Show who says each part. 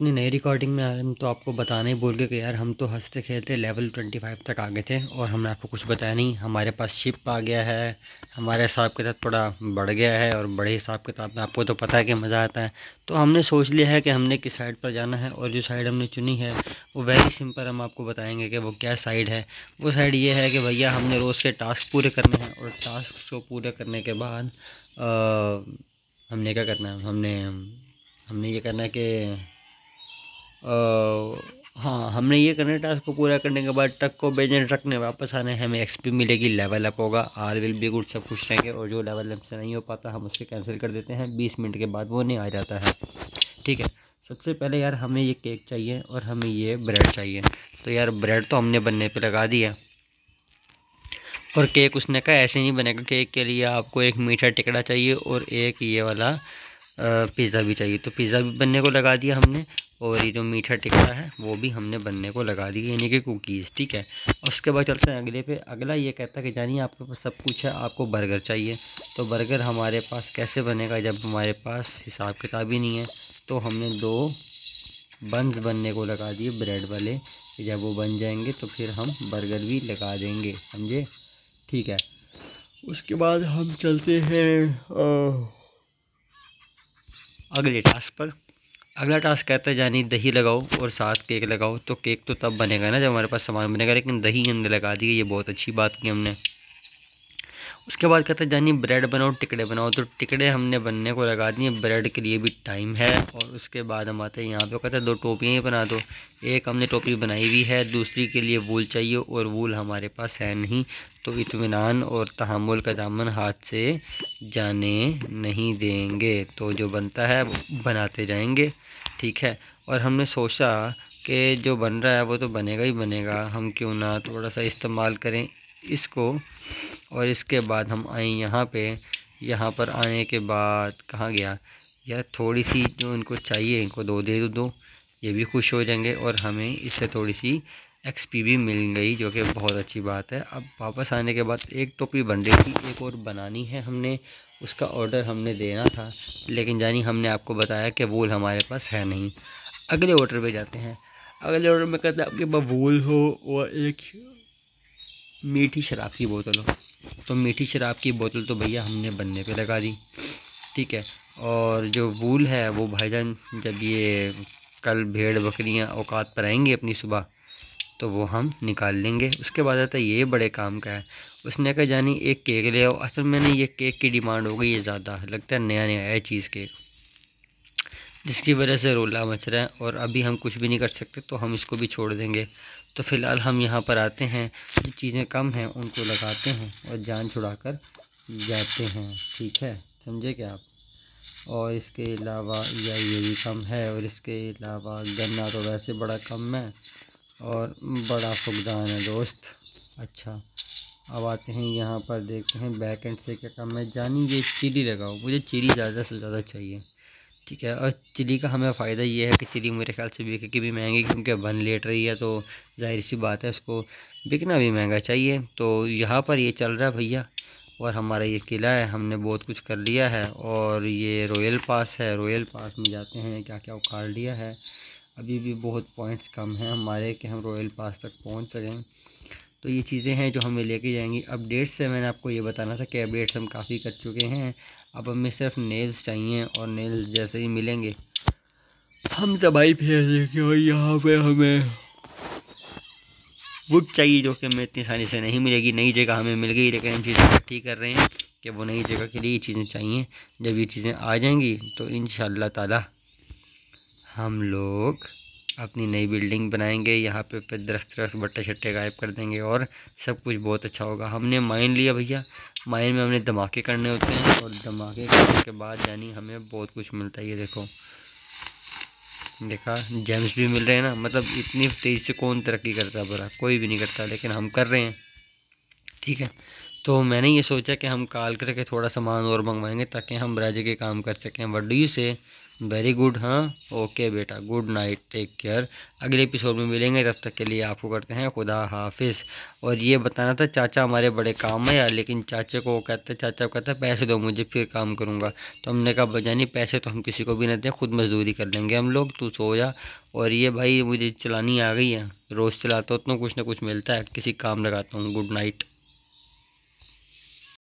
Speaker 1: अपनी नई रिकॉर्डिंग में हम तो आपको बताना बोल गए कि यार हम तो हँसते खेलते लेवल ट्वेंटी फाइव तक आ गए थे और हमने आपको कुछ बताया नहीं। हमारे पास शिप आ गया है, हमारे हिसाब किताब थोड़ा बढ़ गया है और बड़े हिसाब किताब में आपको तो पता है कि मज़ा आता है। तो हमने सोच लिया है कि हमने किस साइड पर जाना है और जो साइड हमने चुनी है, वो वेरी सिंपल हम आपको बताएँगे कि वो क्या साइड है। वो साइड ये है कि भैया हमने रोज़ के टास्क पूरे करने हैं और टास्क को पूरे करने के बाद हमने क्या करना है? हमने हमने ये करना है कि हाँ हमने ये करना टास्क को पूरा करने के बाद ट्रक को भेजने ट्रक ने वापस आने, हमें एक्सपी मिलेगी लेवल अप होगा आर विल बी गुड सब खुश रहेंगे और जो लेवल अप से नहीं हो पाता, हम उसके कैंसिल कर देते हैं। बीस मिनट के बाद वो नहीं आ जाता है। ठीक है, सबसे पहले यार हमें ये केक चाहिए और हमें ये ब्रेड चाहिए। तो यार ब्रेड तो हमने बनने पर लगा दिया। और केक उसने कहा, ऐसे नहीं बनेगा केक के लिए आपको एक मीठा टिकड़ा चाहिए और एक ये वाला पिज़्ज़ा भी चाहिए। तो पिज़्ज़ा भी बनने को लगा दिया हमने और ये जो मीठा टिक्का है, वो भी हमने बनने को लगा दिया, यानी कि कुकीज़, ठीक है? उसके बाद चलते हैं अगले पे। अगला ये कहता है कि, जानिए, आपके पास सब कुछ है, आपको बर्गर चाहिए। तो बर्गर हमारे पास कैसे बनेगा? जब हमारे पास हिसाब किताब ही नहीं है तो हमने दो बंस बनने को लगा दिए ब्रेड वाले। जब वो बन जाएँगे तो फिर हम बर्गर भी लगा देंगे, समझे? ठीक है? उसके बाद हम चलते हैं अगले टास्क पर। अगला टास्क कहता है, जानी दही लगाओ और साथ केक लगाओ। तो केक तो तब बनेगा ना जब हमारे पास सामान बनेगा, लेकिन दही हमने लगा दी ये बहुत अच्छी बात की हमने। उसके बाद कहते हैं जानी ब्रेड बनाओ, टिकड़े बनाओ। तो टिकड़े हमने बनने को लगा दिए, ब्रेड के लिए भी टाइम है। और उसके बाद हम आते हैं यहाँ पे कहते हैं, दो टोपियाँ ही बना दो। एक हमने टोपी बनाई हुई है, दूसरी के लिए वूल चाहिए और वूल हमारे पास है नहीं। तो इतमान और तहमुल का दामन हाथ से जाने नहीं देंगे। तो जो बनता है बनाते जाएँगे। ठीक है? और हमने सोचा कि जो बन रहा है, वो तो बनेगा ही बनेगा। हम क्यों ना थोड़ा सा इस्तेमाल करें इसको। और इसके बाद हम आए यहाँ पे। यहाँ पर आने के बाद कहाँ गया यह थोड़ी सी जो इनको चाहिए, इनको दो दे दो ये भी खुश हो जाएँगे और हमें इससे थोड़ी सी एक्सपी भी मिल गई, जो कि बहुत अच्छी बात है। अब वापस आने के बाद एक टोपी बन रही थी एक और बनानी है हमने। उसका ऑर्डर हमने देना था, लेकिन जानी हमने आपको बताया कि वूल हमारे पास है नहीं। अगले ऑर्डर पे जाते हैं। अगले ऑर्डर में कहते हैं आपके पास वूल हो और एक मीठी शराब की बोतल हो। तो मीठी शराब की बोतल तो भैया हमने बनने पे लगा दी, ठीक है? और जो वूल है, वो भाईजान जब ये कल भेड़ बकरियाँ औकात पर आएँगी अपनी सुबह तो वो हम निकाल लेंगे। उसके बाद आता ये बड़े काम का है। उसने कहा, जानी, एक केक ले आओ। असल में ये केक की डिमांड हो गई है ज़्यादा। लगता है नया नया है चीज़ केक जिसकी वजह से रोला मच रहा है और अभी हम कुछ भी नहीं कर सकते तो हम इसको भी छोड़ देंगे। तो फ़िलहाल हम यहाँ पर आते हैं। जो चीज़ें कम हैं, उनको लगाते हैं और जान छुड़ा कर जाते हैं। ठीक है? समझे क्या आप? और इसके अलावा या ये भी कम है और इसके अलावा गन्ना तो वैसे बड़ा कम है और बड़ा फुकदान है दोस्त। अच्छा अब आते हैं यहाँ पर देखते हैं। बैक एंड से क्या कम है? जानी ये चिली लगाओ। मुझे चिली ज़्यादा से ज़्यादा चाहिए। ठीक है। और चिली का हमें फ़ायदा ये है कि चिली मेरे ख्याल से बिकेगी भी महँगी, क्योंकि बन लेट रही है तो ज़ाहिर सी बात है उसको बिकना भी महँगा चाहिए। तो यहाँ पर ये चल रहा है भैया, और हमारा ये किला है, हमने बहुत कुछ कर लिया है, और ये रॉयल पास है। रॉयल पास में जाते हैं क्या क्या उखाड़ लिया है। अभी भी बहुत पॉइंट्स कम हैं हमारे, कि हम रॉयल पास तक पहुँच सकें। तो ये चीज़ें हैं जो हमें लेके जाएँगी अपडेट्स से। मैंने आपको ये बताना था कि अपडेट्स हम काफ़ी कर चुके हैं। अब हमें सिर्फ़ नेल्स चाहिए और नेल्स जैसे ही मिलेंगे। हम तबाही फेर और यहाँ पे हमें वुड चाहिए जो कि हमें इतनी आसानी से नहीं मिलेगी। नई जगह हमें मिल गई, लेकिन हम चीज़ें इकट्ठी कर रहे हैं कि वो नई जगह के लिए ये चीज़ें चाहिए। जब ये चीज़ें आ जाएँगी तो इन ताला हम लोग अपनी नई बिल्डिंग बनाएँगे, यहाँ पे पे दरख्त दरख्त, बट्टे छट्टे गायब कर देंगे और सब कुछ बहुत अच्छा होगा। हमने माइन लिया भैया। माइन में हमने धमाके करने होते हैं और धमाके करने के बाद यानी हमें बहुत कुछ मिलता है। ये देखो। देखा जेम्स भी मिल रहे हैं ना। मतलब इतनी तेज़ी से कौन तरक्की करता बुरा? कोई भी नहीं करता, लेकिन हम कर रहे हैं। ठीक है? तो मैंने ये सोचा कि हम काल करके थोड़ा सामान और मंगवाएँगे ताकि हम राजे के काम कर सकें। What do you say very good हाँ? ओके बेटा गुड नाइट टेक केयर अगले एपिसोड में मिलेंगे, तब तक के लिए आपको करते हैं, खुदा हाफिज़। और ये बताना था, चाचा हमारे बड़े काम है यार, लेकिन चाचे को कहते, चाचा को कहते, पैसे दो मुझे, फिर काम करूँगा। तो हमने कहा बजानी पैसे तो हम किसी को भी नहीं दें, खुद मजदूरी कर लेंगे हम लोग, तू सो जा। और ये भाई, मुझे चलानी आ गई है, रोज़ चलाता हूँ तो कुछ ना कुछ मिलता है, किसी काम लगाता हूँ गुड नाइट